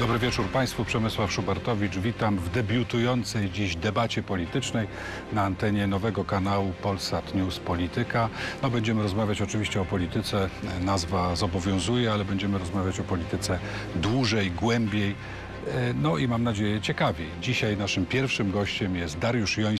Dobry wieczór Państwu. Przemysław Szubartowicz. Witam w debiutującej dziś debacie politycznej na antenie nowego kanału Polsat News Polityka. No, będziemy rozmawiać oczywiście o polityce. Nazwa zobowiązuje, ale będziemy rozmawiać o polityce dłużej, głębiej. E, no i mam nadzieję ciekawiej. Dzisiaj naszym pierwszym gościem jest Dariusz Joński.